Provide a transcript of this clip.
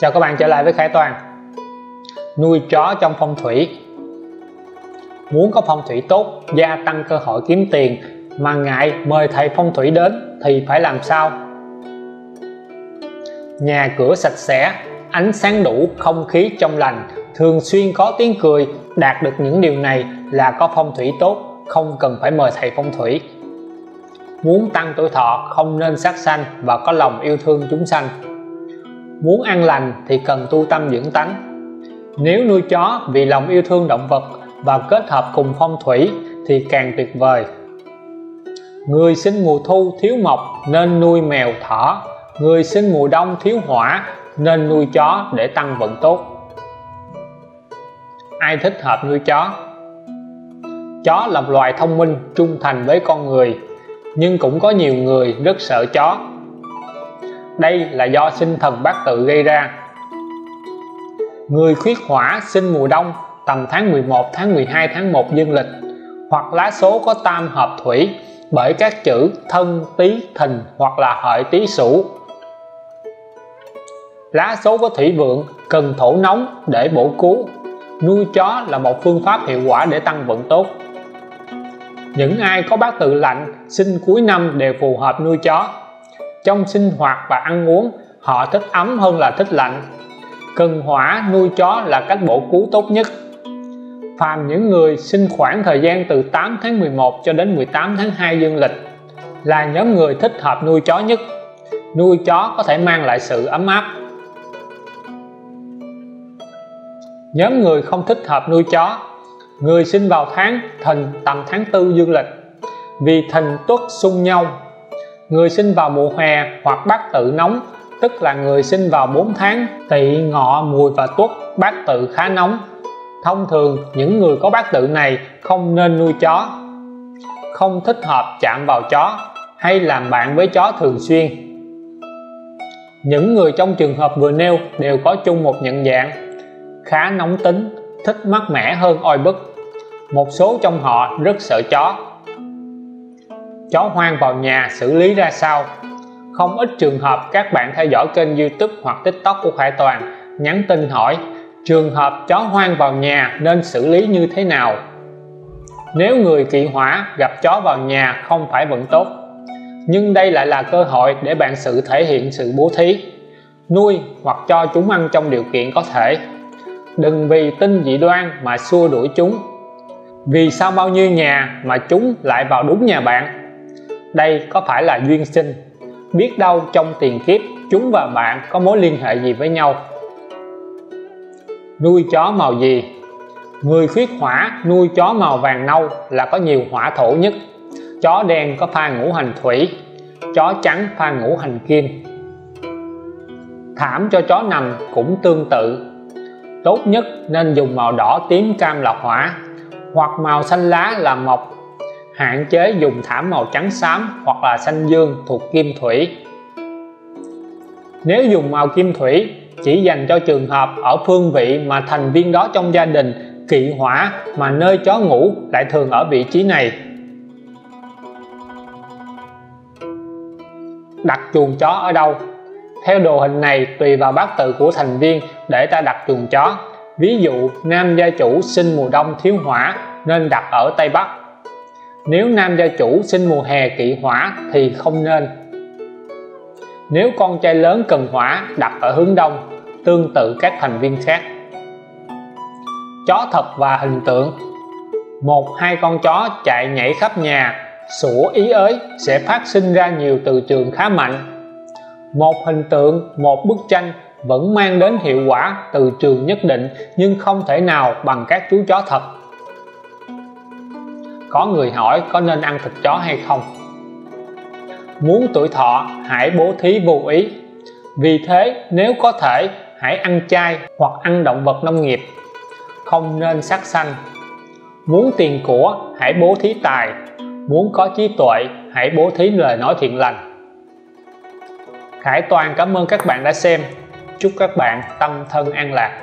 Chào các bạn trở lại với Khải Toàn Nuôi chó trong phong thủy Muốn có phong thủy tốt, gia tăng cơ hội kiếm tiền mà ngại mời thầy phong thủy đến thì phải làm sao? Nhà cửa sạch sẽ, ánh sáng đủ, không khí trong lành, thường xuyên có tiếng cười, đạt được những điều này là có phong thủy tốt, không cần phải mời thầy phong thủy. Muốn tăng tuổi thọ không nên sát sanh và có lòng yêu thương chúng sanh muốn ăn lành thì cần tu tâm dưỡng tánh. Nếu nuôi chó vì lòng yêu thương động vật và kết hợp cùng phong thủy thì càng tuyệt vời. Người sinh mùa thu thiếu mộc nên nuôi mèo thỏ. Người sinh mùa đông thiếu hỏa nên nuôi chó để tăng vận tốt. Ai thích hợp nuôi chó? Chó là loài thông minh, trung thành với con người, nhưng cũng có nhiều người rất sợ chó đây là do sinh thần bát tự gây ra. Người khuyết hỏa sinh mùa đông, tầm tháng 11 tháng 12 tháng 1 dương lịch, hoặc lá số có tam hợp thủy bởi các chữ thân, tý, thìn hoặc là hợi, tý, sửu. Lá số có thủy vượng cần thổ nóng để bổ cứu. Nuôi chó là một phương pháp hiệu quả để tăng vận tốt. Những ai có bát tự lạnh, sinh cuối năm đều phù hợp nuôi chó trong sinh hoạt và ăn uống, họ thích ấm hơn là thích lạnh. Cần hỏa nuôi chó là cách bổ cứu tốt nhất. Phàm những người sinh khoảng thời gian từ 8 tháng 11 cho đến 18 tháng 2 dương lịch là nhóm người thích hợp nuôi chó nhất. Nuôi chó có thể mang lại sự ấm áp. Nhóm người không thích hợp nuôi chó. Người sinh vào tháng thìn tầm tháng tư dương lịch. Vì thìn tuất xung nhau người sinh vào mùa hè hoặc bát tự nóng, tức là người sinh vào 4 tháng, tỵ, ngọ, mùi và tuất, bát tự khá nóng. Thông thường, những người có bát tự này không nên nuôi chó, không thích hợp chạm vào chó hay làm bạn với chó thường xuyên. Những người trong trường hợp vừa nêu đều có chung một nhận dạng, khá nóng tính, thích mát mẻ hơn oi bức. Một số trong họ rất sợ chó chó hoang vào nhà xử lý ra sao? Không ít trường hợp các bạn theo dõi kênh youtube hoặc tiktok của Khải Toàn, nhắn tin hỏi, trường hợp chó hoang vào nhà nên xử lý như thế nào? Nếu người kỵ hỏa gặp chó vào nhà không phải vẫn tốt. Nhưng đây lại là cơ hội để bạn sự thể hiện sự bố thí, nuôi hoặc cho chúng ăn trong điều kiện có thể. Đừng vì tin dị đoan mà xua đuổi chúng. Vì sao bao nhiêu nhà mà chúng lại vào đúng nhà bạn? Đây có phải là duyên sinh? Biết đâu trong tiền kiếp, chúng và bạn có mối liên hệ gì với nhau? Nuôi chó màu gì? Người khuyết hỏa nuôi chó màu vàng nâu là có nhiều hỏa thổ nhất. Chó đen có pha ngũ hành thủy, chó trắng pha ngũ hành kim. Thảm cho chó nằm cũng tương tự. Tốt nhất nên dùng màu đỏ tím cam là hỏa, hoặc màu xanh lá là mộc hạn chế dùng thảm màu trắng xám hoặc là xanh dương thuộc kim thủy. Nếu dùng màu kim thủy, chỉ dành cho trường hợp ở phương vị mà thành viên đó trong gia đình, kỵ hỏa mà nơi chó ngủ lại thường ở vị trí này. Đặt chuồng chó ở đâu? Theo đồ hình này, tùy vào bát tự của thành viên để ta đặt chuồng chó. Ví dụ, nam gia chủ sinh mùa đông thiếu hỏa nên đặt ở tây bắc nếu nam gia chủ sinh mùa hè kỵ hỏa thì không nên. Nếu con trai lớn cần hỏa đặt ở hướng đông, tương tự các thành viên khác. Chó thật và hình tượng. Một, hai con chó chạy nhảy khắp nhà, sủa ý ới sẽ phát sinh ra nhiều từ trường khá mạnh. Một hình tượng, một bức tranh vẫn mang đến hiệu quả từ trường nhất định nhưng không thể nào bằng các chú chó thật có người hỏi có nên ăn thịt chó hay không. Muốn tuổi thọ, hãy bố thí vô ý. Vì thế, nếu có thể, hãy ăn chay hoặc ăn động vật nông nghiệp. Không nên sát sanh. Muốn tiền của, hãy bố thí tài. Muốn có trí tuệ, hãy bố thí lời nói thiện lành. Khải Toàn cảm ơn các bạn đã xem. Chúc các bạn tâm thân an lạc.